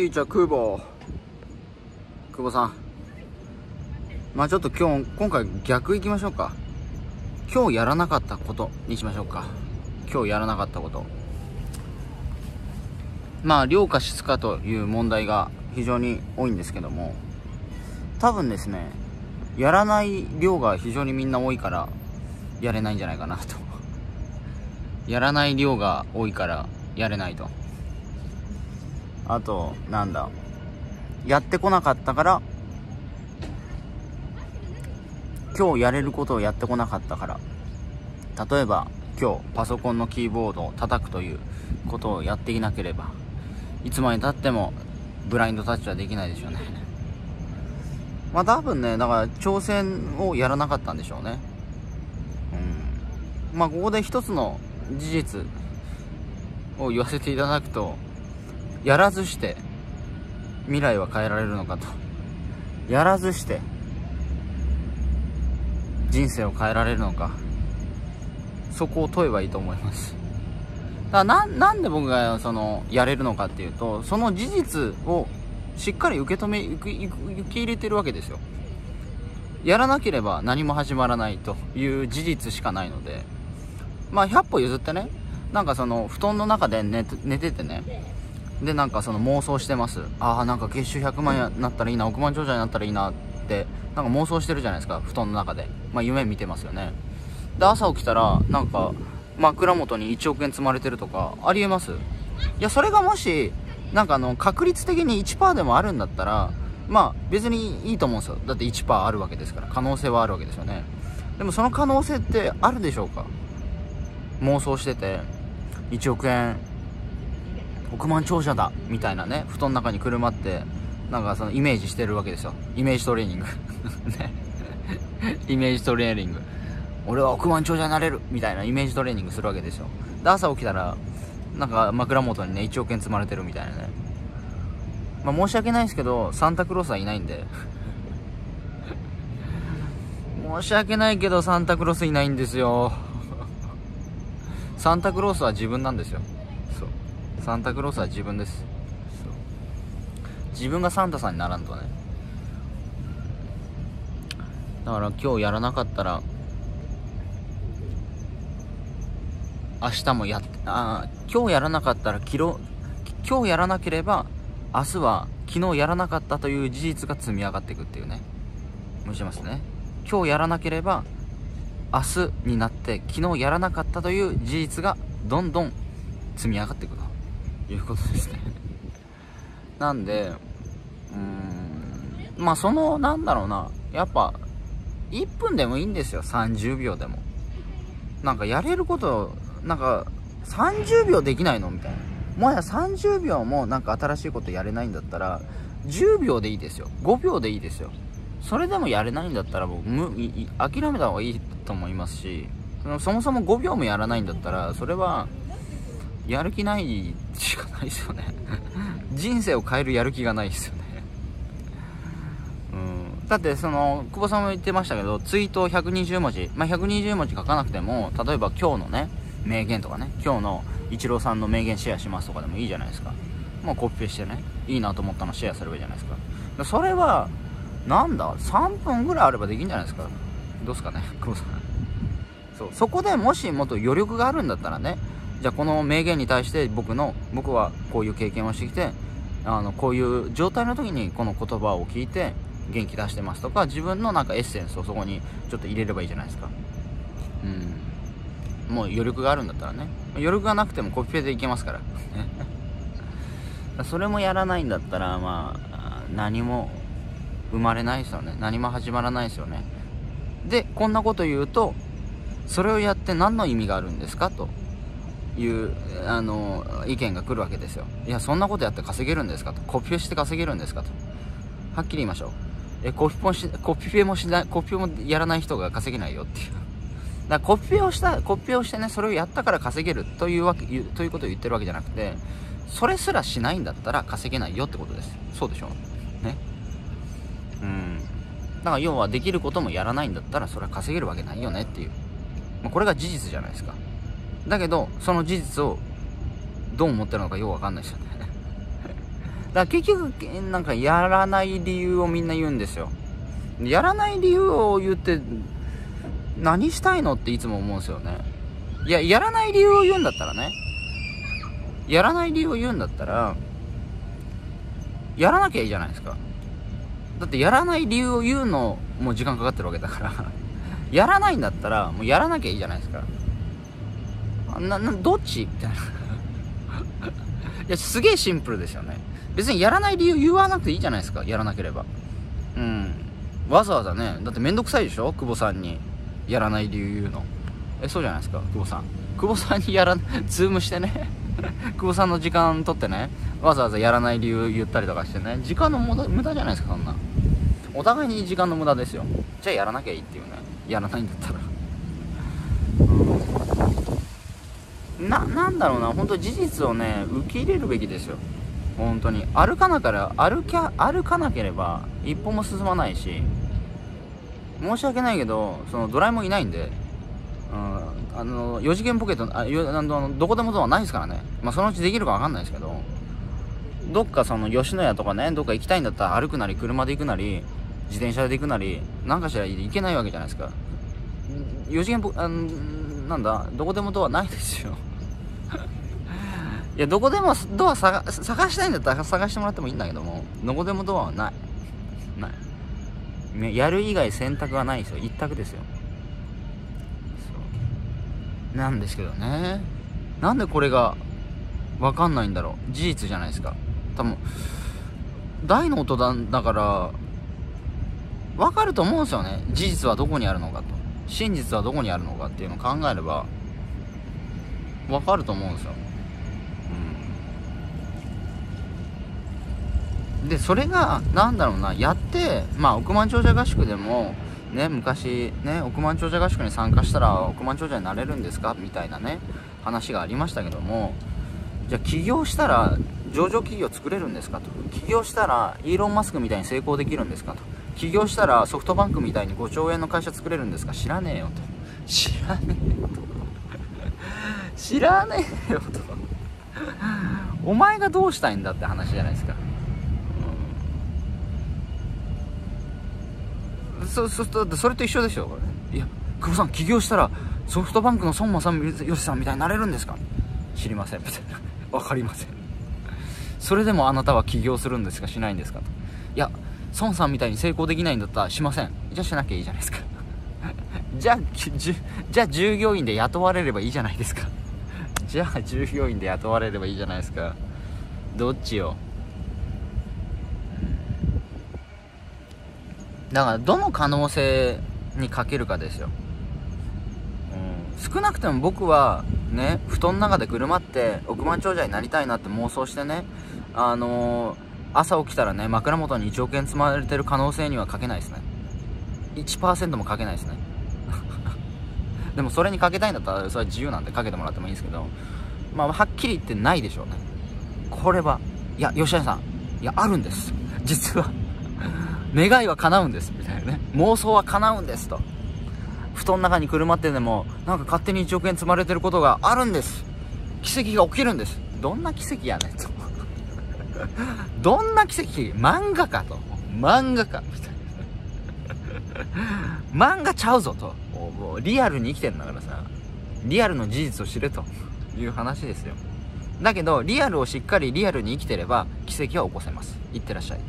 ティーチャー空母久保さん。まあちょっと今日今回逆いきましょうか。今日やらなかったことにしましょうか。今日やらなかったこと。まあ量か質かという問題が非常に多いんですけども。多分ですねやらない量が非常にみんな多いからやれないんじゃないかなと。やらない量が多いからやれないと。あとなんだ。やってこなかったから今日やれることをやってこなかったから。例えば今日パソコンのキーボードを叩くということをやっていなければいつまでたってもブラインドタッチはできないでしょうね。まあ多分ねだから挑戦をやらなかったんでしょうね。うん。まあここで一つの事実を言わせていただくとやらずして未来は変えられるのかと。やらずして人生を変えられるのか。そこを問えばいいと思います。だからなんで僕がそのやれるのかっていうとその事実をしっかり受け止め受け入れてるわけですよ。やらなければ何も始まらないという事実しかないので。まあ100歩譲ってねなんかその布団の中で寝寝ててねでなんかその妄想してます。ああなんか月収100万になったらいいな億万長者になったらいいなってなんか妄想してるじゃないですか布団の中で。まあ夢見てますよね。で朝起きたらなんか枕元に1億円積まれてるとかありえます？いやそれがもしなんかあの確率的に1%でもあるんだったらまあ別にいいと思うんですよ。だって1%あるわけですから可能性はあるわけですよね。でもその可能性ってあるでしょうか？妄想してて1億円億万長者だみたいなね布団の中にくるまってなんかそのイメージしてるわけですよ。イメージトレーニング。ね。イメージトレーニング。俺は億万長者になれるみたいなイメージトレーニングするわけですよ。で朝起きたらなんか枕元にね1億円積まれてるみたいなね。まあ申し訳ないですけどサンタクロースはいないんで。申し訳ないけどサンタクロースいないんですよ。サンタクロースは自分なんですよ。サンタクロースは自分です。自分がサンタさんにならんとね。だから今日やらなかったら明日もやあ今日やらなかったら昨日今日やらなければ明日は昨日やらなかったという事実が積み上がっていくっていうね。申しますね。今日やらなければ明日になって昨日やらなかったという事実がどんどん積み上がっていく。ということですねなんでうーんまあそのなんだろうな。やっぱ1分でもいいんですよ。30秒でも。なんかやれることなんか30秒できないの？みたいな。もはや30秒もなんか新しいことやれないんだったら10秒でいいですよ。5秒でいいですよ。それでもやれないんだったら僕無諦めた方がいいと思いますしそもそも5秒もやらないんだったらそれはやる気ないしかないですよね。人生を変えるやる気がないですよね。うん。だってその久保さんも言ってましたけどツイート120文字まあ120文字書かなくても例えば今日のね名言とかね今日のイチローさんの名言シェアしますとかでもいいじゃないですか。もうコピペしてねいいなと思ったのシェアすればいいじゃないですか。それはなんだ3分ぐらいあればできるんじゃないですか。どうすかね久保さん。そうそこでもしもっと余力があるんだったらねじゃあこの名言に対して僕の僕はこういう経験をしてきてあのこういう状態の時にこの言葉を聞いて元気出してますとか自分のなんかエッセンスをそこにちょっと入れればいいじゃないですか。うん。もう余力があるんだったらね。余力がなくてもコピペでいけますから。それもやらないんだったらまあ何も生まれないですよね。何も始まらないですよね。でこんなこと言うとそれをやって何の意味があるんですかと。いうあの意見が来るわけですよ。いやそんなことやって稼げるんですかと。コピペして稼げるんですかと。はっきり言いましょう。えコピペもしコピペもしないコピペもやらない人が稼げないよっていう。だからコピペをしたコピペをしてねそれをやったから稼げるというわけということを言ってるわけじゃなくてそれすらしないんだったら稼げないよってことです。そうでしょね。うん。だから要はできることもやらないんだったらそれは稼げるわけないよねっていう、まあ、これが事実じゃないですか。だけどその事実をどう思ってるのかよくわかんないですよね。だから結局なんかやらない理由をみんな言うんですよ。やらない理由を言って何したいのっていつも思うんですよね。いややらない理由を言うんだったらね。やらない理由を言うんだったらやらなきゃいいじゃないですか。だってやらない理由を言うのも時間かかってるわけだから。やらないんだったらもうやらなきゃいいじゃないですか。ななどっち？みたいないやすげえシンプルですよね。別にやらない理由言わなくていいじゃないですか。やらなければ。うん。わざわざね。だってめんどくさいでしょ？久保さんに。やらない理由言うの。えそうじゃないですか久保さん。久保さんにやらズームしてね。久保さんの時間取ってね。わざわざやらない理由言ったりとかしてね。時間の無駄無駄じゃないですかそんな。お互いに時間の無駄ですよ。じゃあやらなきゃいいっていうね。やらないんだったら。ななんだろうな本当事実をね受け入れるべきですよ。本当に。歩かなから歩きゃ歩かなければ一歩も進まないし。申し訳ないけどそのドラえもんいないんで、うん、あの4次元ポケットあどこでもドアないですからね。まあそのうちできるか分かんないですけど。どっかその吉野家とかねどっか行きたいんだったら歩くなり車で行くなり自転車で行くなり何かしら行けないわけじゃないですか。4次元ポあなんだどこでもドアないですよ。いやどこでもドア探したいんだったら探してもらってもいいんだけどもどこでもドアはない。ない。やる以外選択はないですよ。一択ですよ。なんですけどね。なんでこれが分かんないんだろう。事実じゃないですか。多分大の音だだから分かると思うんですよね。事実はどこにあるのかと。真実はどこにあるのかっていうのを考えれば分かると思うんですよ、うん、でそれが何だろうなやってまあ億万長者合宿でもね昔ね億万長者合宿に参加したら億万長者になれるんですか？みたいなね話がありましたけどもじゃあ起業したら上場企業作れるんですか？と。起業したらイーロン・マスクみたいに成功できるんですか？と。起業したらソフトバンクみたいに5兆円の会社作れるんですか？知らねえよ。と。知らねえよ。と知らねえよと。お前がどうしたいんだって話じゃないですか、うん、そそそれと一緒でしょこれ。いや久保さん起業したらソフトバンクの孫正義さんみたいになれるんですか？知りません。みたいな分かりません。それでもあなたは起業するんですか？しないんですか？といや孫さんみたいに成功できないんだったらしません。じゃあしなきゃいいじゃないですか。じゃあじゃあ従業員で雇われればいいじゃないですか。じゃあ従業員で雇われればいいじゃないですか。どっちよ？だからどの可能性にかけるかですよ、うん、少なくても僕はね布団の中でくるまって億万長者になりたいなって妄想してねあのー、朝起きたらね枕元に1億円積まれてる可能性にはかけないですね。1%もかけないですね。でもそれにかけたいんだったらそれは自由なんでかけてもらってもいいんですけどまあはっきり言ってないでしょうね。これはいや吉谷さんいやあるんです。実は。願いは叶うんです。みたいなね。妄想は叶うんですと。布団の中にくるまってでもなんか勝手に1億円積まれてることがあるんです。奇跡が起きるんです。どんな奇跡やねんと。どんな奇跡？漫画かと。漫画か。みたいな。漫画ちゃうぞと。もうリアルに生きてんだからさ。リアルの事実を知れと。いう話ですよ。だけどリアルをしっかりリアルに生きてれば奇跡は起こせます。いってらっしゃい。